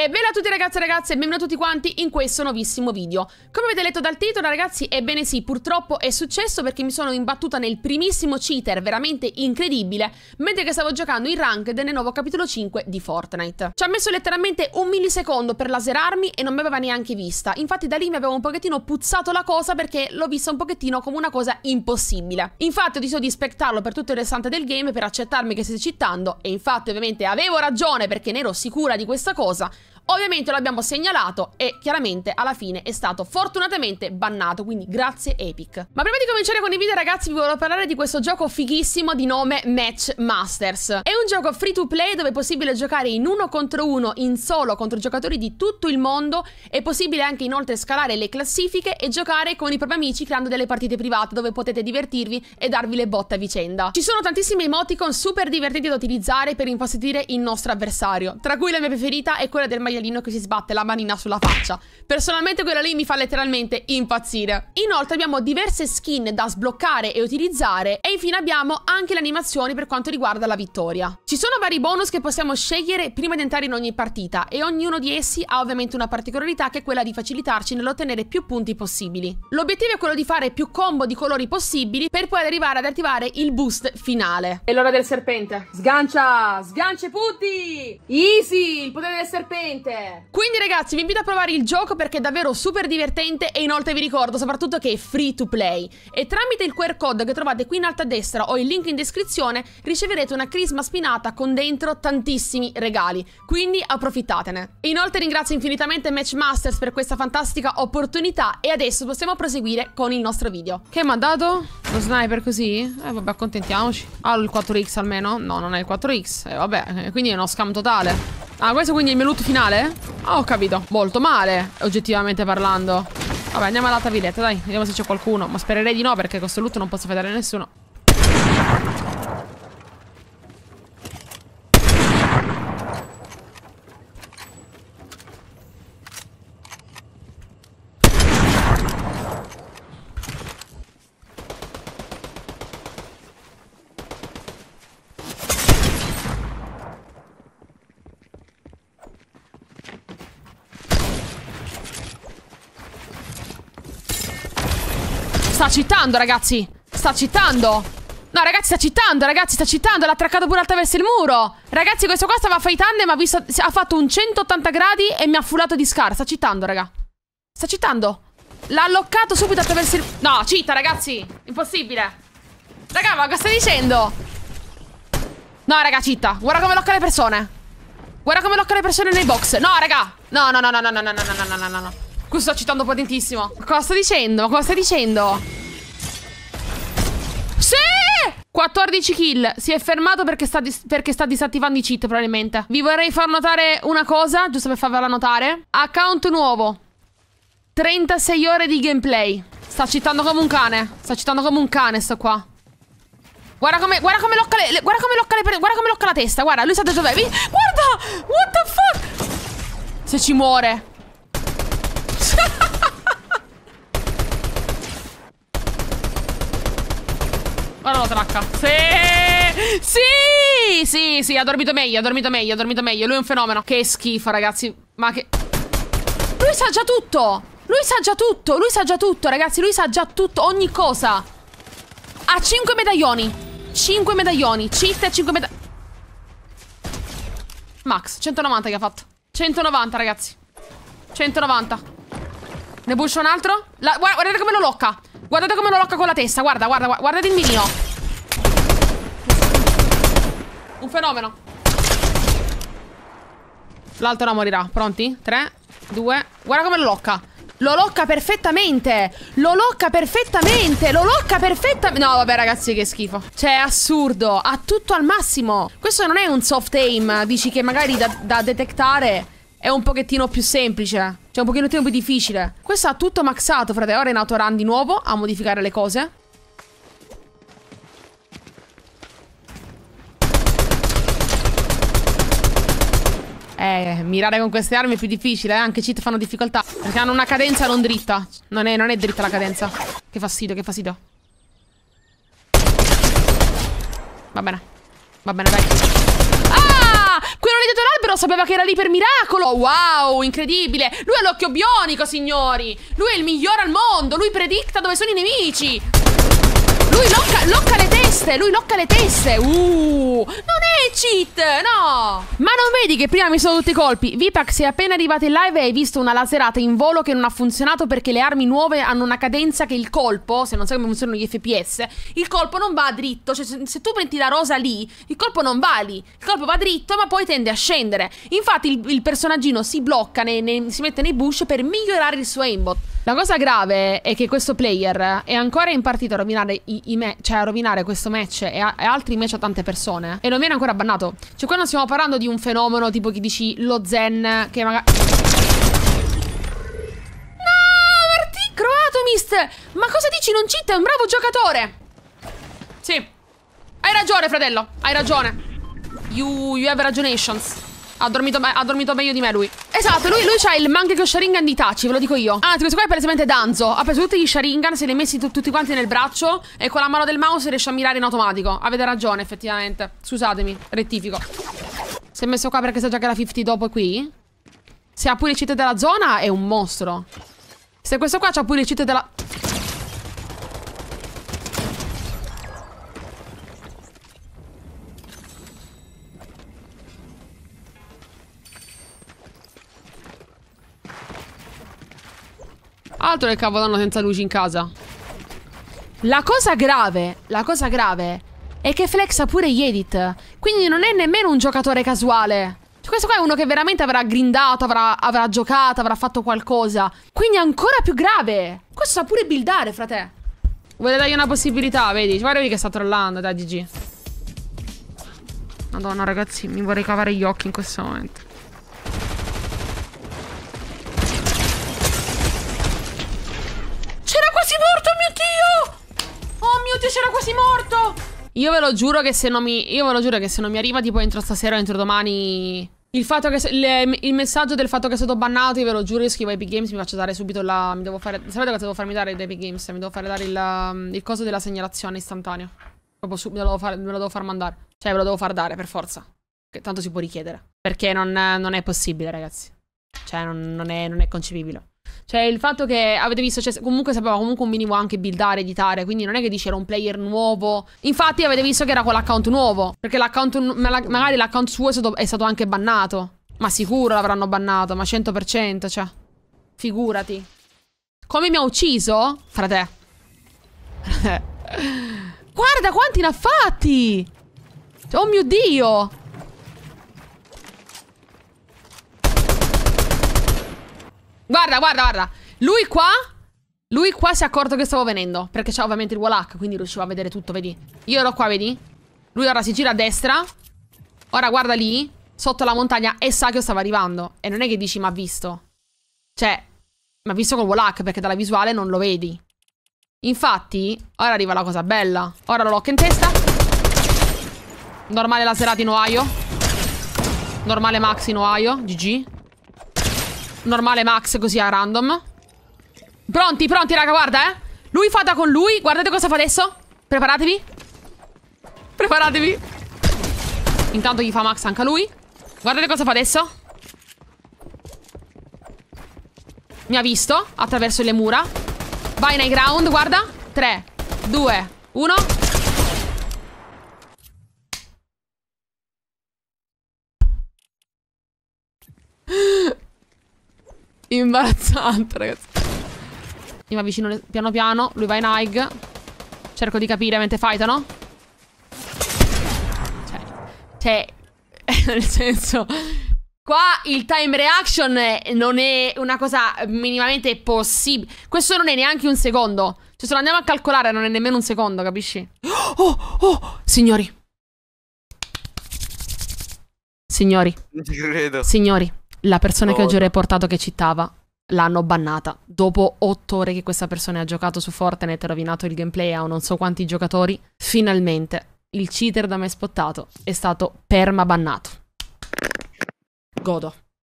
E bella a tutti ragazzi e ragazze benvenuti tutti quanti in questo nuovissimo video. Come avete letto dal titolo ragazzi, ebbene sì, purtroppo è successo perché mi sono imbattuta nel primissimo cheater veramente incredibile mentre che stavo giocando in Ranked nel nuovo capitolo 5 di Fortnite. Ci ha messo letteralmente un millisecondo per laserarmi e non mi aveva neanche vista, infatti da lì mi aveva un pochettino puzzato la cosa perché l'ho vista un pochettino come una cosa impossibile. Infatti ho deciso di spectarlo per tutto il restante del game per accettarmi che stesse cheatando e infatti ovviamente avevo ragione perché ne ero sicura di questa cosa Ovviamente lo abbiamo segnalato e chiaramente alla fine è stato fortunatamente bannato, quindi grazie Epic. Ma prima di cominciare con i video ragazzi vi volevo parlare di questo gioco fighissimo di nome Match Masters. È un gioco free to play dove è possibile giocare in uno contro uno in solo contro giocatori di tutto il mondo, è possibile anche inoltre scalare le classifiche e giocare con i propri amici creando delle partite private dove potete divertirvi e darvi le botte a vicenda. Ci sono tantissime emoticon super divertenti da utilizzare per infastidire il nostro avversario, tra cui la mia preferita è quella del maglione maialino che si sbatte la manina sulla faccia. Personalmente quella lì mi fa letteralmente impazzire. Inoltre abbiamo diverse skin da sbloccare e utilizzare e infine abbiamo anche le animazioni per quanto riguarda la vittoria. Ci sono vari bonus che possiamo scegliere prima di entrare in ogni partita e ognuno di essi ha ovviamente una particolarità che è quella di facilitarci nell'ottenere più punti possibili. L'obiettivo è quello di fare più combo di colori possibili per poi arrivare ad attivare il boost finale. È l'ora del serpente. Sgancia! Sgancia i punti! Easy! Il potere del serpente! Divertente! Quindi ragazzi vi invito a provare il gioco perché è davvero super divertente e inoltre vi ricordo soprattutto che è free to play e tramite il QR code che trovate qui in alto a destra o il link in descrizione riceverete una crisma spinata con dentro tantissimi regali, quindi approfittatene. Inoltre ringrazio infinitamente Matchmasters per questa fantastica opportunità e adesso possiamo proseguire con il nostro video. Che mi ha dato? Lo sniper così? Eh vabbè accontentiamoci. Ha ah, il 4x almeno? No non è il 4x, eh vabbè, eh, quindi è uno scam totale. Ah, questo quindi è il mio loot finale? Ah, ho capito. Molto male, oggettivamente parlando. Vabbè, andiamo alla taviletta, dai. Vediamo se c'è qualcuno. Ma spererei di no, perché questo loot non posso vedere nessuno. Sta cheatando, ragazzi. Sta cheatando. No, ragazzi, sta cheatando, ragazzi, sta cheatando. L'ha attraccato pure attraverso il muro. Ragazzi, questo qua stava fightando, ma ha, visto, ha fatto un 180 gradi e mi ha fullato di scar. Sta cheatando, raga. Sta cheatando. L'ha alloccato subito attraverso il... No, cheata, ragazzi. Impossibile. Raga, ma cosa stai dicendo? No, raga, cheata. Guarda come locca le persone. Guarda come locca le persone nei box. No, raga. No, no, no, no, no, no, no, no, no, no, no, no. Questo sto citando potentissimo. Ma cosa sto dicendo? Ma cosa stai dicendo? Sì! 14 kill. Si è fermato perché sta, perché sta, disattivando i cheat, probabilmente. Vi vorrei far notare una cosa, giusto per farvela notare. Account nuovo. 36 ore di gameplay. Sta citando come un cane. Sta citando come un cane, sto qua. Guarda come, guarda come locca le, guarda come locca le, guarda come locca la testa. Guarda, lui sa da dov'è. Guarda! What the fuck? Se ci muore. Ora lo tracca. Sì! Sì! Sì, sì, ha dormito meglio, ha dormito meglio, ha dormito meglio. Lui è un fenomeno. Che schifo, ragazzi. Ma che... Lui sa già tutto! Lui sa già tutto! Lui sa già tutto, ragazzi. Lui sa già tutto, ogni cosa. Ha 5 medaglioni. 5 medaglioni. Cheat e 5 medaglioni. Max, 190 che ha fatto. 190, ragazzi. 190. Ne buscio un altro. La, guardate come lo locca. Guardate come lo locca con la testa. Guarda, guarda, guarda guardate il mirino. Un fenomeno. L'altro no morirà. Pronti? 3, 2. Guarda come lo locca. Lo locca perfettamente. Lo locca perfettamente. Lo locca perfettamente. No, vabbè, ragazzi, che schifo. Cioè, è assurdo. Ha tutto al massimo. Questo non è un soft aim. Dici che magari da, da detectare è un pochettino più semplice. Cioè un pochettino più difficile. Questo ha tutto maxato, frate. Ora è in autorun di nuovo a modificare le cose. Eh, mirare con queste armi è più difficile, eh? Anche cheat fanno difficoltà. Perché hanno una cadenza non dritta. Non è, non è dritta la cadenza. Che fastidio, che fastidio. Va bene. Va bene, dai. Quello lì dietro l'albero sapeva che era lì per miracolo. Wow, incredibile. Lui ha l'occhio bionico, signori. Lui è il migliore al mondo. Lui predicta dove sono i nemici. Lui locca, locca le teste, lui locca le teste. Uh, non è cheat, no. Ma non vedi che prima mi sono tutti i colpi? Vipax, sei appena arrivato in live e hai visto una laserata in volo che non ha funzionato perché le armi nuove hanno una cadenza che il colpo, se non sai come funzionano gli FPS, il colpo non va dritto. Cioè, se, tu prendi la rosa lì, il colpo non va lì. Il colpo va dritto, ma poi tende a scendere. Infatti il, il personaggino si blocca, ne, ne, si mette nei bush per migliorare il suo aimbot. La cosa grave è che questo player è ancora impartito a rovinare, i, i cioè a rovinare questo match e, a, e, altri match a tante persone. E non viene ancora bannato. Cioè qua non stiamo parlando di un fenomeno tipo che dici lo zen che magari... No, Martì, croato, mist! Ma cosa dici? Non cheat, è un bravo giocatore! Sì. Hai ragione, fratello. Hai ragione. You, you have ragionations. Ha dormito, ha dormito, meglio di me lui. Esatto, lui, lui c'ha il Mangekyo Sharingan di Tachi, ve lo dico io. Anzi, questo qua è palesemente Danzo. Ha preso tutti gli Sharingan, se li ha messi tutti quanti nel braccio e con la mano del mouse riesce a mirare in automatico. Avete ragione, effettivamente. Scusatemi, rettifico. Si è messo qua perché sa già che la 50 dopo è qui? Se ha pure il della zona, è un mostro. Se questo qua c'ha pure il della... Altro che cavolano senza luci in casa. La cosa grave, la cosa grave è che flexa pure gli edit. Quindi non è nemmeno un giocatore casuale. Cioè, questo qua è uno che veramente avrà grindato, avrà, avrà giocato, avrà fatto qualcosa. Quindi è ancora più grave. Questo sa pure buildare, frate. Vuole dargli una possibilità, vedi? Guarda che sta trollando, dai, GG. Madonna, ragazzi, mi vorrei cavare gli occhi in questo momento. Oddio, c'era quasi morto! Io ve lo giuro che se non mi... Io ve lo giuro che se non mi arriva tipo entro stasera o entro domani... Il fatto che... Le, il messaggio del fatto che è stato bannato, io ve lo giuro, io scrivo Epic Games, mi faccio dare subito la... Mi devo fare... Sapete cosa devo farmi dare da Epic Games? Mi devo fare dare il, il coso della segnalazione istantanea. Proprio subito, me me lo devo far mandare. Cioè, ve lo devo far dare, per forza. Che tanto si può richiedere. Perché non, non è possibile, ragazzi. Cioè, non, non, è, non è concepibile. Cioè, il fatto che avete visto, cioè, comunque sapeva comunque un minimo anche buildare, editare, quindi non è che dice era un player nuovo. Infatti avete visto che era con l'account nuovo, perché l'account, magari l'account suo è stato, è stato anche bannato. Ma sicuro l'avranno bannato, ma 100%, cioè. Figurati. Come mi ha ucciso? Frate. Guarda quanti ne ha fatti! Oh mio Dio! Guarda, guarda, guarda. Lui qua... Lui qua si è accorto che stavo venendo. Perché c'ha ovviamente il wall quindi riusciva a vedere tutto, vedi? Io ero qua, vedi? Lui ora si gira a destra. Ora guarda lì, sotto la montagna, e sa che io stavo arrivando. E non è che dici, ma ha visto. Cioè, ma ha visto col wall perché dalla visuale non lo vedi. Infatti, ora arriva la cosa bella. Ora lo lock in testa. Normale laserati in Ohio. Normale max in Ohio. GG. Normale max così a random. Pronti, pronti, raga, guarda, eh. Lui fa da con lui. Guardate cosa fa adesso. Preparatevi. Preparatevi. Intanto gli fa max anche a lui. Guardate cosa fa adesso. Mi ha visto attraverso le mura. Vai nei ground, guarda. 3, 2, 1. Imbarazzante, ragazzi. Mi avvicino piano piano. Lui va in high. Cerco di capire mentre fightano. Cioè, cioè nel senso... Qua il time reaction non è una cosa minimamente possibile. Questo non è neanche un secondo. Cioè, se lo andiamo a calcolare non è nemmeno un secondo, capisci? Oh, oh, signori. Signori. Non ci credo. Signori. La persona che oggi ho reportato che citava l'hanno bannata. Dopo otto ore che questa persona ha giocato su Fortnite e rovinato il gameplay a non so quanti giocatori, finalmente il cheater da me spottato è stato perma bannato. Godo.